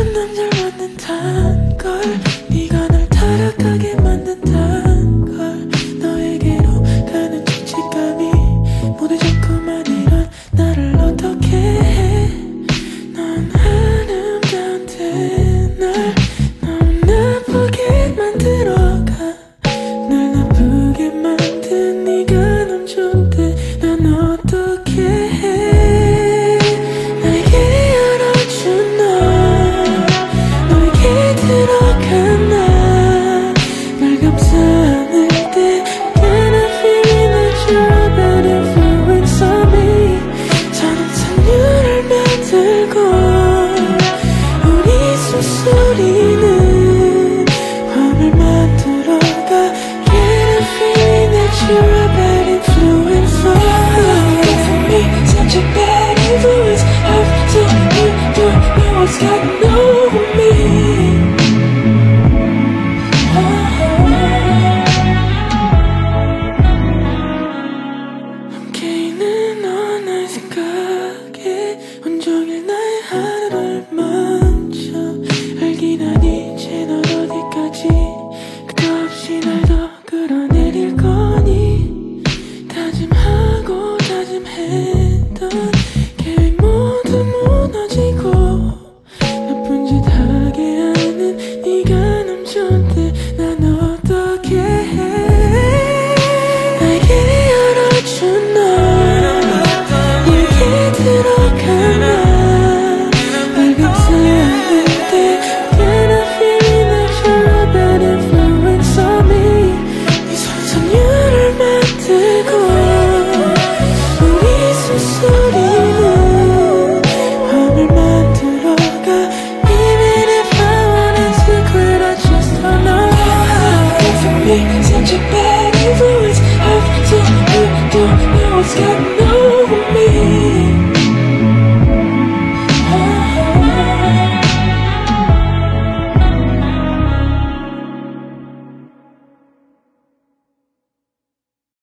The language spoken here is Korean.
나쁜 남자를 만난단 걸 끝없이 끝없이 날